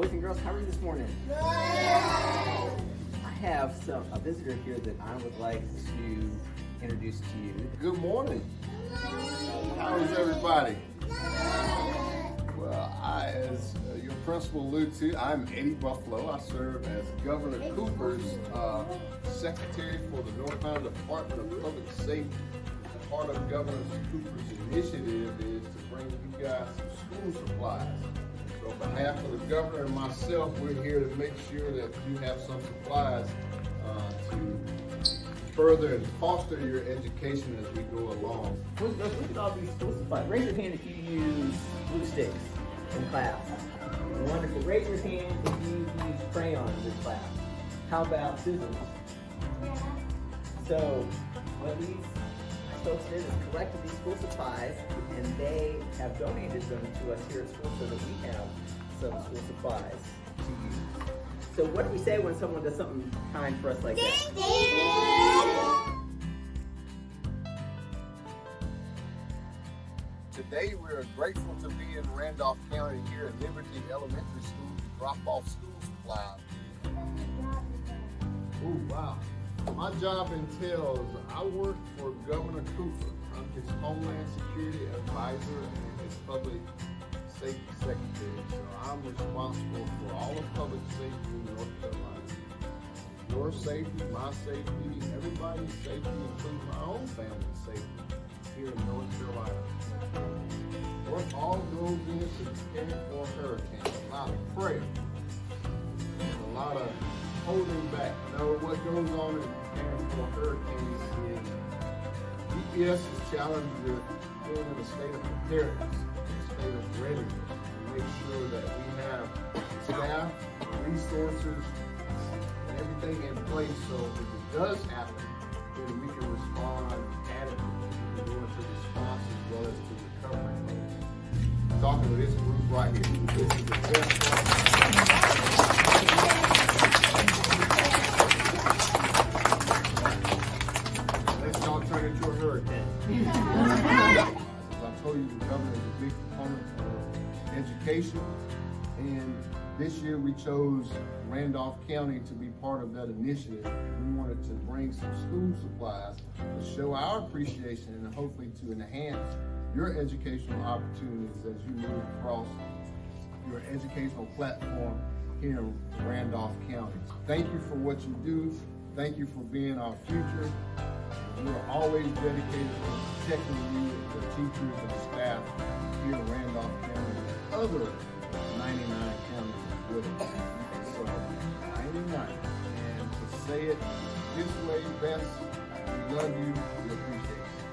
Boys and girls, how are you this morning? I have some a visitor here that I would like to introduce to you. Good morning. How is everybody? Well, I, as uh, your principal alluded to, I'm Eddie Buffaloe. I serve as Governor Cooper's uh, secretary for the North Carolina Department of Public Safety. Part of Governor Cooper's initiative is to bring you guys some school supplies. On behalf of the governor and myself, we're here to make sure that you have some supplies uh, to further and foster your education as we go along. Look at all these supplies. Raise your hand if you use glue sticks in class. Wonderful. Raise your hand if you use crayons in class. How about scissors? Yeah. So, what these folks did is collected these school supplies and they have donated them to us here at school so that we have some school supplies to use. So what do we say when someone does something kind for us like that? Today, we're grateful to be in Randolph County here at Liberty Elementary School to drop off school supplies. Oh, wow. My job entails I work for Governor Cooper. I'm his Homeland Security Advisor and his Public Safety Secretary. So I'm responsible for all of public safety in North Carolina. Your safety, my safety, everybody's safety, including my own family's safety here in North Carolina. What all goes into preparing for a hurricane? A lot of prayer, a lot of holding back. What goes on in preparing for hurricanes is DPS is challenged with being in a state of preparedness, a state of readiness, to make sure that we have staff, resources, and everything in place so if it does happen, then we can respond adequately. We go into response as well as to recovery. Talking to this group right here. This is As I told you, the governor is a big proponent of education. And this year we chose Randolph County to be part of that initiative. We wanted to bring some school supplies to show our appreciation and hopefully to enhance your educational opportunities as you move across your educational platform here in Randolph County. Thank you for what you do. Thank you for being our future. We're always dedicated to protecting you, the teachers and staff here in Randolph County and other 99 counties with us. So 99. And to say it this way best, we love you, we appreciate you.